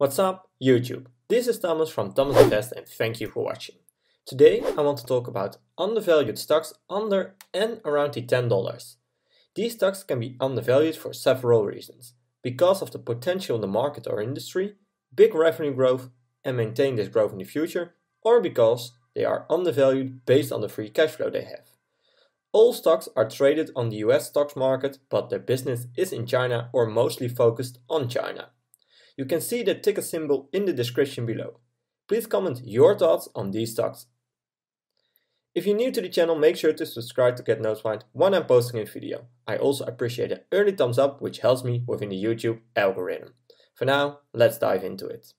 What's up, YouTube? This is Thomas from Thomas Invest and thank you for watching. Today I want to talk about undervalued stocks under and around the $10. These stocks can be undervalued for several reasons. Because of the potential in the market or industry, big revenue growth and maintain this growth in the future, or because they are undervalued based on the free cash flow they have. All stocks are traded on the US stocks market, but their business is in China or mostly focused on China. You can see the ticker symbol in the description below. Please comment your thoughts on these stocks. If you're new to the channel, make sure to subscribe to get notified when I'm posting a video. I also appreciate an early thumbs up which helps me within the YouTube algorithm. For now, let's dive into it.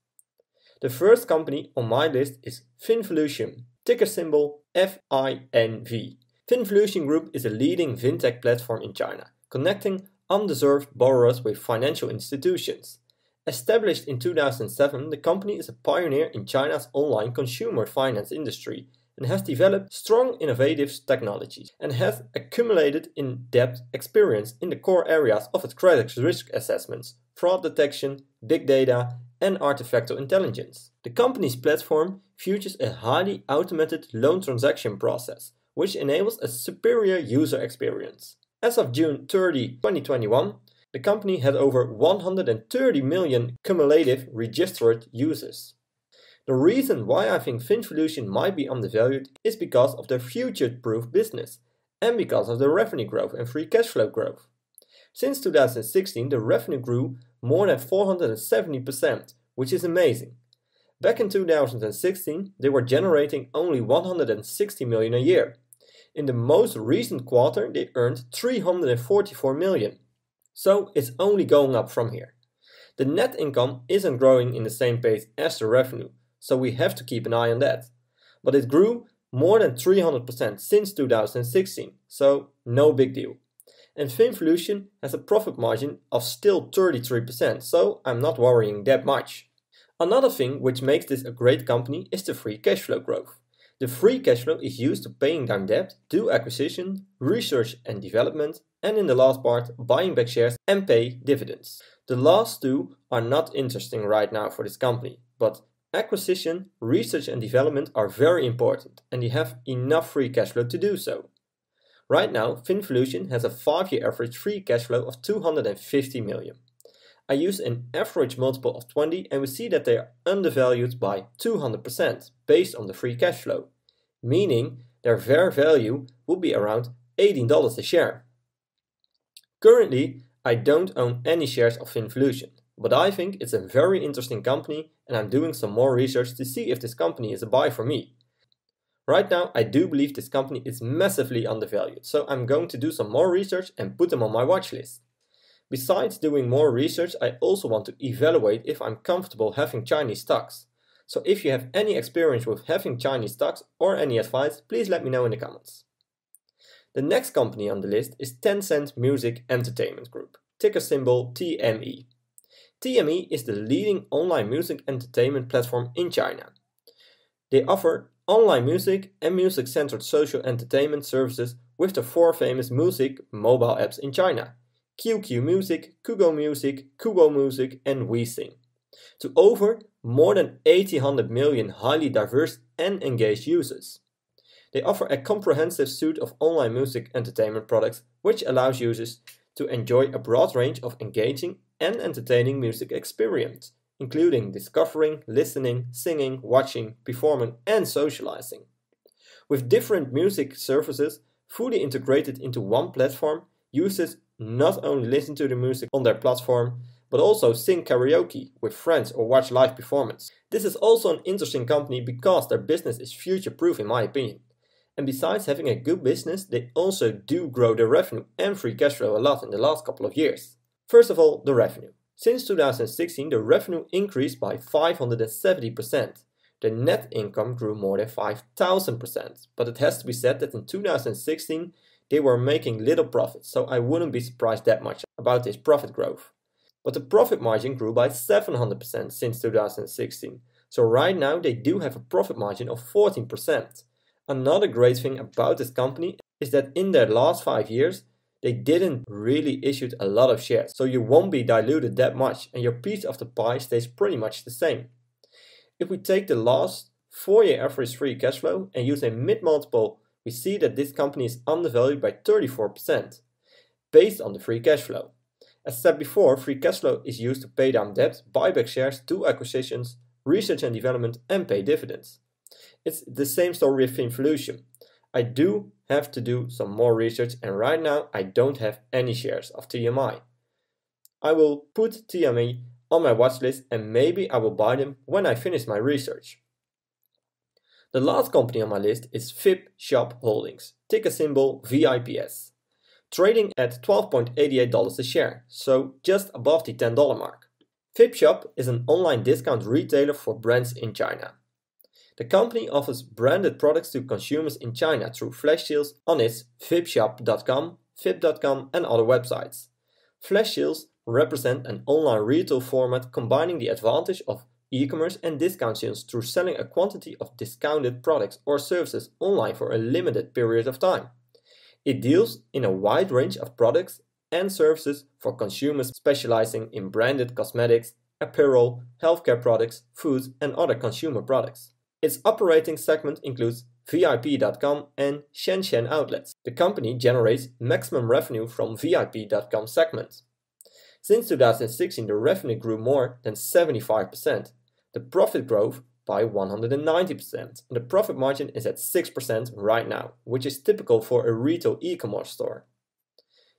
The first company on my list is Finvolution, ticker symbol FINV. Finvolution Group is a leading fintech platform in China, connecting undeserved borrowers with financial institutions. Established in 2007, the company is a pioneer in China's online consumer finance industry and has developed strong innovative technologies and has accumulated in-depth experience in the core areas of its credit risk assessments, fraud detection, big data, and artificial intelligence. The company's platform features a highly automated loan transaction process, which enables a superior user experience. As of June 30, 2021, the company had over 130 million cumulative registered users. The reason why I think Finvolution might be undervalued is because of their future-proof business and because of their revenue growth and free cash flow growth. Since 2016, the revenue grew more than 470%, which is amazing. Back in 2016, they were generating only 160 million a year. In the most recent quarter, they earned 344 million. So it's only going up from here. The net income isn't growing in the same pace as the revenue, so we have to keep an eye on that. But it grew more than 300% since 2016, so no big deal. And Finvolution has a profit margin of still 33%, so I'm not worrying that much. Another thing which makes this a great company is the free cash flow growth. The free cash flow is used to paying down debt, do acquisition, research and development, and in the last part, buying back shares and pay dividends. The last two are not interesting right now for this company, but acquisition, research and development are very important and they have enough free cash flow to do so. Right now, Finvolution has a 5-year average free cash flow of 250 million. I use an average multiple of 20 and we see that they are undervalued by 200% based on the free cash flow, meaning their fair value would be around $18 a share. Currently, I don't own any shares of Finvolution, but I think it's a very interesting company and I'm doing some more research to see if this company is a buy for me. Right now, I do believe this company is massively undervalued, so I'm going to do some more research and put them on my watch list. Besides doing more research, I also want to evaluate if I'm comfortable having Chinese stocks. So if you have any experience with having Chinese stocks or any advice, please let me know in the comments. The next company on the list is Tencent Music Entertainment Group, ticker symbol TME. TME is the leading online music entertainment platform in China. They offer online music and music-centered social entertainment services with the four famous music mobile apps in China, QQ Music, Kugou Music, Kuwo Music and WeSing. To over more than 800 million highly diverse and engaged users. They offer a comprehensive suite of online music entertainment products which allows users to enjoy a broad range of engaging and entertaining music experience, including discovering, listening, singing, watching, performing and socializing. With different music services fully integrated into one platform, users not only listen to the music on their platform, but also sing karaoke with friends or watch live performance. This is also an interesting company because their business is future proof in my opinion. And besides having a good business, they also do grow their revenue and free cash flow a lot in the last couple of years. First of all, the revenue. Since 2016, the revenue increased by 570%. The net income grew more than 5000%. But it has to be said that in 2016, they were making little profits, so I wouldn't be surprised that much about this profit growth. But the profit margin grew by 700% since 2016, so right now they do have a profit margin of 14%. Another great thing about this company is that in their last 5 years, they didn't really issue a lot of shares, so you won't be diluted that much and your piece of the pie stays pretty much the same. If we take the last 4 year average free cash flow and use a mid multiple, we see that this company is undervalued by 34% based on the free cash flow. As said before, free cash flow is used to pay down debt, buy back shares, do acquisitions, research and development, and pay dividends. It's the same story with Finvolution. I do have to do some more research, and right now I don't have any shares of TME. I will put TME on my watch list and maybe I will buy them when I finish my research. The last company on my list is VIP Shop Holdings, ticker symbol VIPS trading at $12.88 a share, so just above the $10 mark. VipShop is an online discount retailer for brands in China. The company offers branded products to consumers in China through flash sales on its vipshop.com, vip.com, and other websites. Flash sales represent an online retail format combining the advantage of e-commerce and discount sales through selling a quantity of discounted products or services online for a limited period of time. It deals in a wide range of products and services for consumers specializing in branded cosmetics, apparel, healthcare products, foods, and other consumer products. Its operating segment includes VIP.com and Shan Shan outlets. The company generates maximum revenue from VIP.com segment. Since 2016, the revenue grew more than 75%. The profit growth by 190%, and the profit margin is at 6% right now, which is typical for a retail e-commerce store.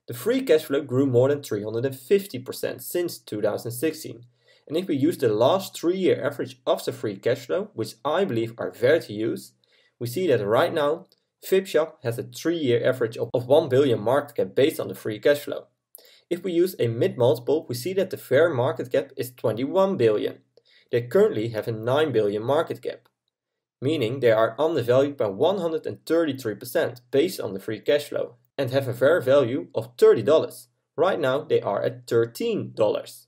The free cash flow grew more than 350% since 2016, and if we use the last 3 year average of the free cash flow, which I believe are fair to use, we see that right now VipShop has a 3 year average of 1 billion market cap based on the free cash flow. If we use a mid multiple, we see that the fair market cap is 21 billion, they currently have a 9 billion market cap, meaning they are undervalued by 133% based on the free cash flow and have a fair value of $30. Right now they are at $13.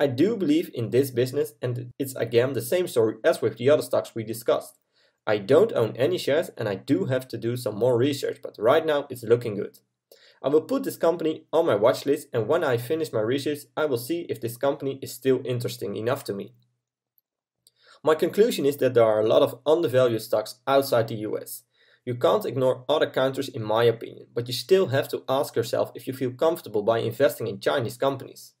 I do believe in this business and it's again the same story as with the other stocks we discussed. I don't own any shares and I do have to do some more research, but right now it's looking good. I will put this company on my watch list and when I finish my research, I will see if this company is still interesting enough to me. My conclusion is that there are a lot of undervalued stocks outside the US. You can't ignore other countries in my opinion, but you still have to ask yourself if you feel comfortable by investing in Chinese companies.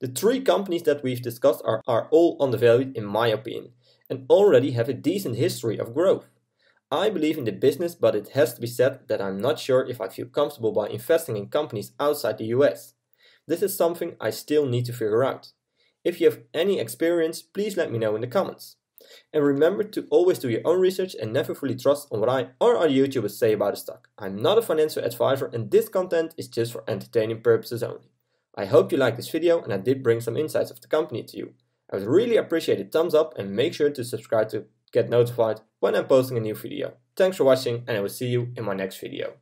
The three companies that we've discussed are, are all undervalued in my opinion and already have a decent history of growth. I believe in the business, but it has to be said that I'm not sure if I feel comfortable by investing in companies outside the US. This is something I still need to figure out. If you have any experience, please let me know in the comments. And remember to always do your own research and never fully trust on what I or other YouTubers say about a stock. I'm not a financial advisor and this content is just for entertaining purposes only. I hope you liked this video and I did bring some insights of the company to you. I would really appreciate a thumbs up and make sure to subscribe to get notified when I'm posting a new video. Thanks for watching and I will see you in my next video.